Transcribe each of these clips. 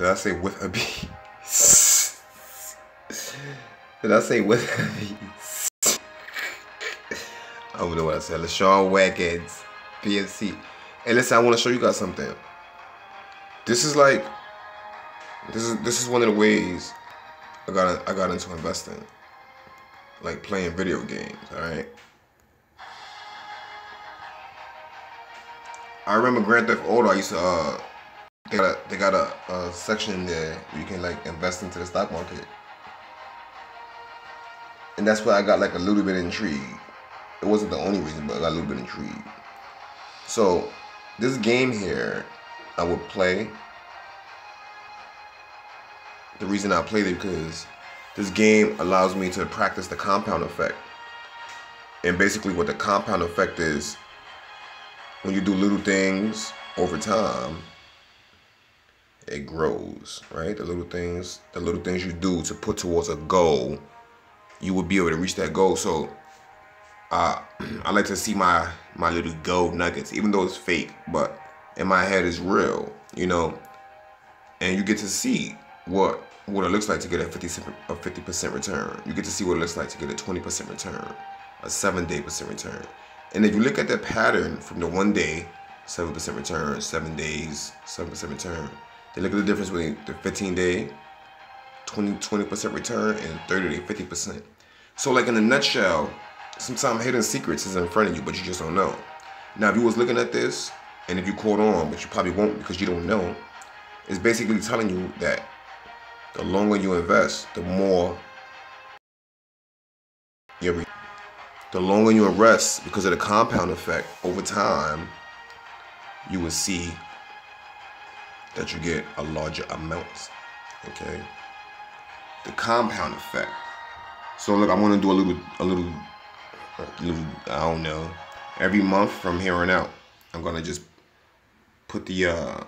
Did I say with a B? Did I say with a B? I don't know what I said. Lasean Wiggins, BSC. Hey, listen, I want to show you guys something. This is like, this is this is one of the ways I got I got into investing, like playing video games. All right. I remember Grand Theft Auto. I used to uh, they got a, they got a, a section there where you can like invest into the stock market, and that's why I got like a little bit intrigued. It wasn't the only reason, but I got a little bit intrigued. So this game here, I would play. The reason I played it because this game allows me to practice the compound effect. And basically what the compound effect is, when you do little things over time, it grows, right? The little things, the little things you do to put towards a goal, you will be able to reach that goal. So uh, I like to see my my little gold nuggets, even though it's fake, but in my head it's real, you know. And you get to see what what it looks like to get a 50 a 50% return. You get to see what it looks like to get a 20% return, a seven day percent return. And if you look at that pattern from the one day, 7% return, seven days, 7% return, then look at the difference between the 15 day, 20, 20% return and 30 day, 50%. So like in a nutshell, sometimes hidden secrets is in front of you, but you just don't know. Now, if you was looking at this, and if you caught on, but you probably won't because you don't know, it's basically telling you that the longer you invest, the more you the longer you invest because of the compound effect over time, you will see that you get a larger amount. Okay. The compound effect. So look, I'm gonna do a little a little a little. I don't know, every month from here on out, I'm gonna just put the uh,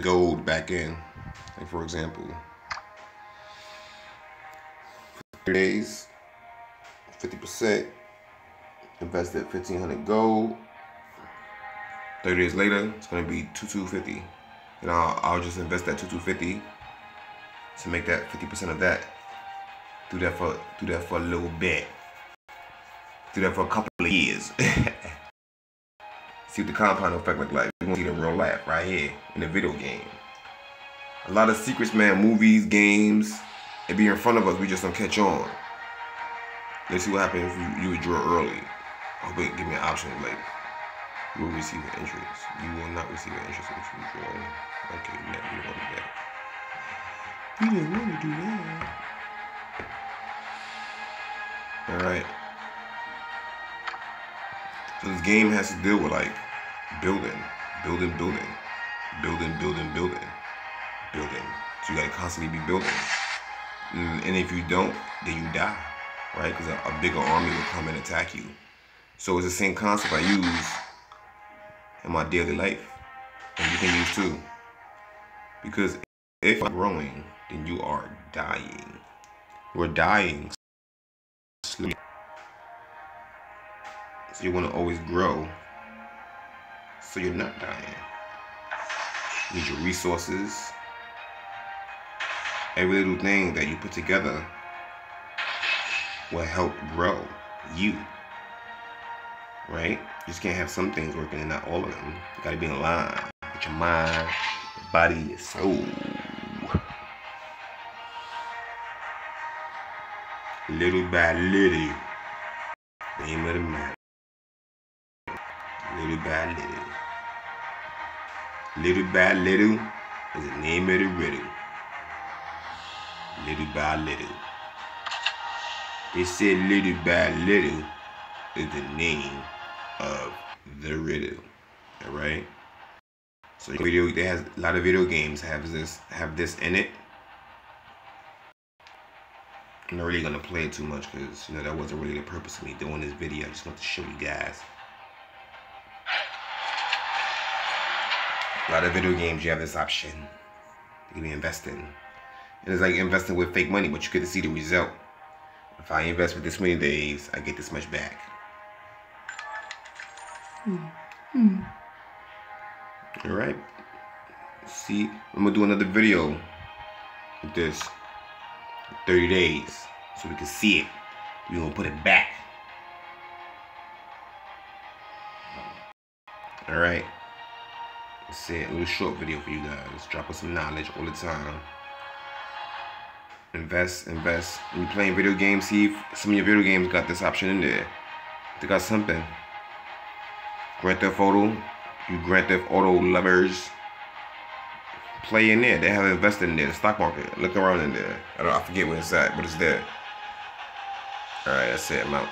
gold back in. Like for example, days, 50%, invested 1500 gold. 30 days later, it's gonna be 2250. And I'll, I'll just invest that 2250 to make that 50% of that. Do that for do that for a little bit do that for a couple of years. see what the compound effect look like. We're gonna see the real life right here in the video game. A lot of secrets, man, movies, games, it be in front of us, we just don't catch on. Let's see what happens if you, you withdraw early. Oh wait, give me an option you will receive an interest. You will not receive an interest if you withdraw. Okay, you don't want that. You didn't want to do that. Alright. So this game has to deal with like building, building, building, building, building, building, building. So you gotta constantly be building. And if you don't, then you die, right? Because a, a bigger army will come and attack you. So it's the same concept I use my daily life, and you can use too. Because if you're growing, then you are dying. We're dying. So you want to always grow so you're not dying. You need your resources. Every little thing that you put together will help grow you. Right? You just can't have some things working and not all of them. You gotta be in line with your mind, your body, your soul. Little by little, name of the matter little by little. Little by little is the name of the riddle. Little by little. They said little by little is the name of the riddle. Alright? So video they has a lot of video games have this have this in it. I'm not really gonna play it too much because you know that wasn't really the purpose of me doing this video. I just want to show you guys. A lot of video games, you have this option. You can be investing. And it's like investing with fake money, but you get to see the result. If I invest for this many days, I get this much back. Hmm. Hmm. All right. See, I'm gonna do another video with this 30 days so we can see it. We're gonna put it back. All right. That's it. A little short video for you guys. Drop us some knowledge all the time. Invest, invest. When you're playing video games, see if some of your video games got this option in there. They got something. Grand Theft Auto, you Grand Theft Auto lovers, play in there. They have invested in there, the stock market. Look around in there. I don't I forget where it's at, but it's there. Alright, that's it. I'm out.